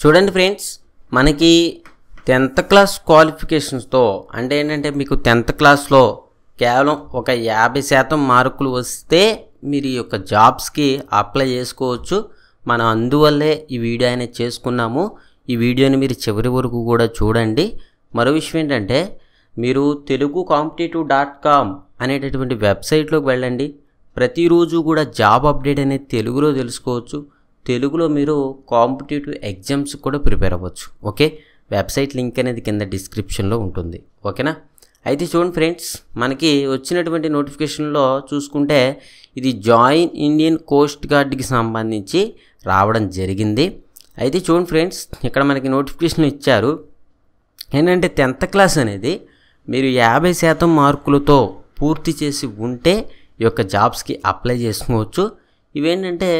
చూడండి ఫ్రెండ్స్ మనకి tenth class క్వాలిఫికేషన్స్తో అంటే ఏంటంటే మీకు టెన్త్ క్లాస్లో కేవలం ఒక యాభై శాతం మార్కులు వస్తే మీరు ఈ యొక్క జాబ్స్కి అప్లై చేసుకోవచ్చు. మనం అందువల్లే ఈ వీడియో అనేది చేసుకున్నాము. ఈ వీడియోని మీరు చివరి వరకు కూడా చూడండి. మరో విషయం ఏంటంటే మీరు తెలుగు కాంపిటేటివ్ డాట్ కామ్ అనేటటువంటి వెబ్సైట్లోకి వెళ్ళండి. ప్రతిరోజు కూడా జాబ్ అప్డేట్ అనేది తెలుగులో తెలుసుకోవచ్చు. తెలుగులో మీరు కాంపిటేటివ్ ఎగ్జామ్స్ కూడా ప్రిపేర్ అవ్వచ్చు. ఓకే? వెబ్సైట్ లింక్ అనేది కింద డిస్క్రిప్షన్లో ఉంటుంది. ఓకేనా? అయితే చూడండి ఫ్రెండ్స్ మనకి వచ్చినటువంటి నోటిఫికేషన్లో చూసుకుంటే ఇది జాయిన్ ఇండియన్ కోస్ట్ గార్డ్కి సంబంధించి రావడం జరిగింది. అయితే చూడండి ఫ్రెండ్స్ ఇక్కడ మనకి నోటిఫికేషన్ ఇచ్చారు. ఏంటంటే టెన్త్ క్లాస్ అనేది మీరు యాభై శాతం మార్కులతో పూర్తి చేసి ఉంటే ఈ యొక్క జాబ్స్కి అప్లై చేసుకోవచ్చు. ఇవేంటంటే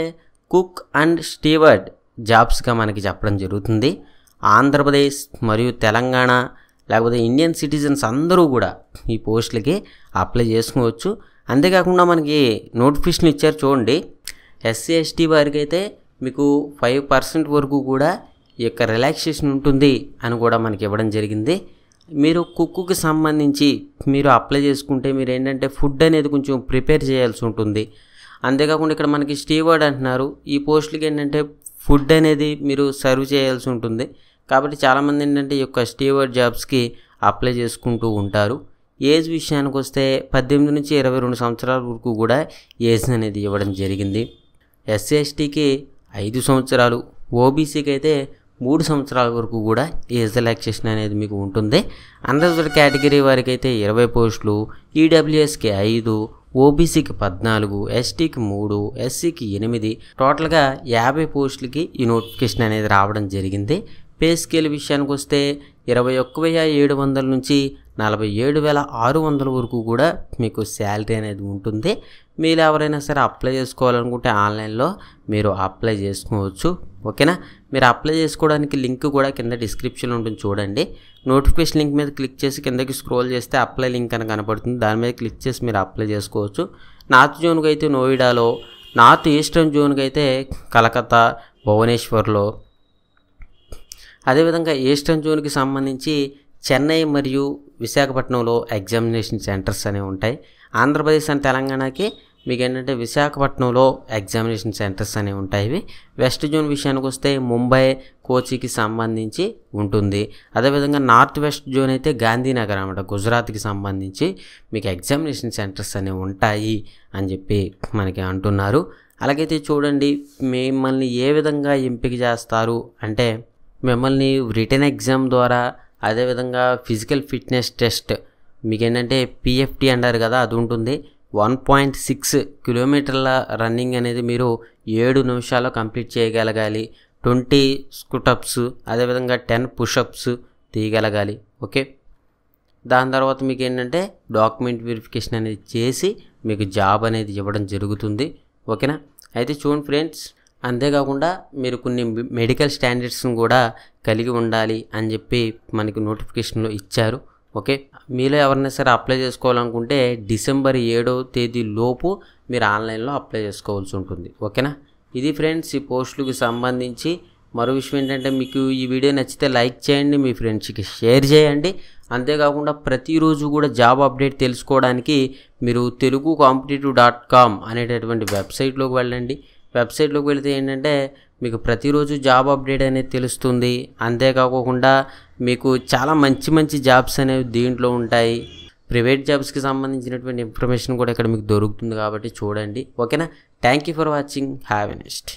కుక్ అండ్ స్టీవర్డ్ జాబ్స్గా మనకి చెప్పడం జరుగుతుంది. ఆంధ్రప్రదేశ్ మరియు తెలంగాణ లేకపోతే ఇండియన్ సిటిజన్స్ అందరూ కూడా ఈ పోస్టులకి అప్లై చేసుకోవచ్చు. అంతేకాకుండా మనకి నోటిఫికేషన్ ఇచ్చారు చూడండి. ఎస్సీ ఎస్టీ వారికి అయితే మీకు ఫైవ్ పర్సెంట్ వరకు కూడా ఈ యొక్క రిలాక్సేషన్ ఉంటుంది అని కూడా మనకి ఇవ్వడం జరిగింది. మీరు కుక్కుకి సంబంధించి మీరు అప్లై చేసుకుంటే మీరు ఏంటంటే ఫుడ్ అనేది కొంచెం ప్రిపేర్ చేయాల్సి ఉంటుంది. అంతేకాకుండా ఇక్కడ మనకి స్టీవర్డ్ అంటున్నారు. ఈ పోస్టులకి ఏంటంటే ఫుడ్ అనేది మీరు సర్వ్ చేయాల్సి ఉంటుంది. కాబట్టి చాలామంది ఏంటంటే ఈ యొక్క స్టీవర్డ్ జాబ్స్కి అప్లై చేసుకుంటూ ఉంటారు. ఏజ్ విషయానికి వస్తే పద్దెనిమిది నుంచి ఇరవై రెండు సంవత్సరాల వరకు కూడా ఏజ్ అనేది ఇవ్వడం జరిగింది. ఎస్సీ ఎస్టీకి ఐదు సంవత్సరాలు ఓబీసీకి అయితే మూడు సంవత్సరాల వరకు కూడా ఏజ్ రిలాక్సేషన్ అనేది మీకు ఉంటుంది. అన్రిజర్వ్ కేటగిరీ వారికి అయితే ఇరవై పోస్టులు ఈడబ్ల్యూఎస్కి ఐదు ఓబీసీకి పద్నాలుగు ఎస్టీకి మూడు ఎస్సీకి ఎనిమిది టోటల్గా యాభై పోస్టులకి ఈ నోటిఫికేషన్ అనేది రావడం జరిగింది. పే స్కేల్ విషయానికి వస్తే ఇరవై ఒక్క వెయ్యి ఏడు వందల నుంచి నలభై ఏడు వేల ఆరు వందల వరకు కూడా మీకు శాలరీ అనేది ఉంటుంది. మీరు ఎవరైనా సరే అప్లై చేసుకోవాలనుకుంటే ఆన్లైన్లో మీరు అప్లై చేసుకోవచ్చు. ఓకేనా? మీరు అప్లై చేసుకోవడానికి లింక్ కూడా కింద డిస్క్రిప్షన్ ఉంటుంది చూడండి. నోటిఫికేషన్ లింక్ మీద క్లిక్ చేసి కిందకి స్క్రోల్ చేస్తే అప్లై లింక్ అని కనపడుతుంది. దాని మీద క్లిక్ చేసి మీరు అప్లై చేసుకోవచ్చు. నార్త్ జోన్కి అయితే నోయిడాలో నార్త్ ఈస్టర్న్ జోన్కి అయితే కలకత్తా భువనేశ్వర్లో అదేవిధంగా ఈస్టర్న్ జోన్కి సంబంధించి చెన్నై మరియు విశాఖపట్నంలో ఎగ్జామినేషన్ సెంటర్స్ అనేవి ఉంటాయి. ఆంధ్రప్రదేశ్ అండ్ తెలంగాణకి మీకు ఏంటంటే విశాఖపట్నంలో ఎగ్జామినేషన్ సెంటర్స్ అనేవి ఉంటాయి. వెస్ట్ జోన్ విషయానికి వస్తే ముంబై కోచికి సంబంధించి ఉంటుంది. అదేవిధంగా నార్త్ వెస్ట్ జోన్ అయితే గాంధీనగర్ అనమాట గుజరాత్కి సంబంధించి మీకు ఎగ్జామినేషన్ సెంటర్స్ అనేవి ఉంటాయి అని చెప్పి మనకి అంటున్నారు. అలాగైతే చూడండి మిమ్మల్ని ఏ విధంగా ఎంపిక చేస్తారు అంటే మిమ్మల్ని రిటర్న్ ఎగ్జామ్ ద్వారా అదేవిధంగా ఫిజికల్ ఫిట్నెస్ టెస్ట్. మీకు ఏంటంటే పిఎఫ్టీ అంటారు కదా అది ఉంటుంది. వన్ పాయింట్ సిక్స్ కిలోమీటర్ల రన్నింగ్ అనేది మీరు ఏడు నిమిషాల్లో కంప్లీట్ చేయగలగాలి. ట్వంటీ స్కుటప్స్ అదేవిధంగా టెన్ పుషప్స్ తీయగలగాలి. ఓకే? దాని తర్వాత మీకు ఏంటంటే డాక్యుమెంట్ వెరిఫికేషన్ అనేది చేసి మీకు జాబ్ అనేది ఇవ్వడం జరుగుతుంది. ఓకేనా? అయితే చూడండి ఫ్రెండ్స్ అంతేకాకుండా మీరు కొన్ని మెడికల్ స్టాండర్డ్స్ని కూడా కలిగి ఉండాలి అని చెప్పి మనకి నోటిఫికేషన్లో ఇచ్చారు. ఓకే? మీలో ఎవరైనా సరే అప్లై చేసుకోవాలనుకుంటే డిసెంబర్ ఏడవ తేదీ లోపు మీరు ఆన్లైన్లో అప్లై చేసుకోవాల్సి ఉంటుంది. ఓకేనా? ఇది ఫ్రెండ్స్ ఈ పోస్టులకు సంబంధించి మరో విషయం ఏంటంటే మీకు ఈ వీడియో నచ్చితే లైక్ చేయండి మీ ఫ్రెండ్స్కి షేర్ చేయండి. అంతేకాకుండా ప్రతిరోజు కూడా జాబ్ అప్డేట్ తెలుసుకోవడానికి మీరు తెలుగు కాంపిటేటివ్ డాట్ కామ్ అనేటటువంటి వెబ్సైట్లోకి వెళ్ళండి. వెబ్సైట్లోకి వెళితే ఏంటంటే మీకు ప్రతిరోజు జాబ్ అప్డేట్ అనేది తెలుస్తుంది. అంతేకాకుండా మీకు చాలా మంచి మంచి జాబ్స్ అనేవి దీంట్లో ఉంటాయి. ప్రైవేట్ జాబ్స్కి సంబంధించినటువంటి ఇన్ఫర్మేషన్ కూడా ఇక్కడ మీకు దొరుకుతుంది కాబట్టి చూడండి. ఓకేనా? Thank you for watching. Have a next